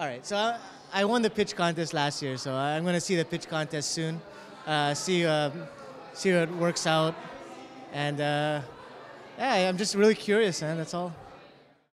All right, so I, I won the pitch contest last year, so I'm going to see the pitch contest soon. Uh, see, uh, see how it works out, and uh, yeah, I'm just really curious, man. That's all.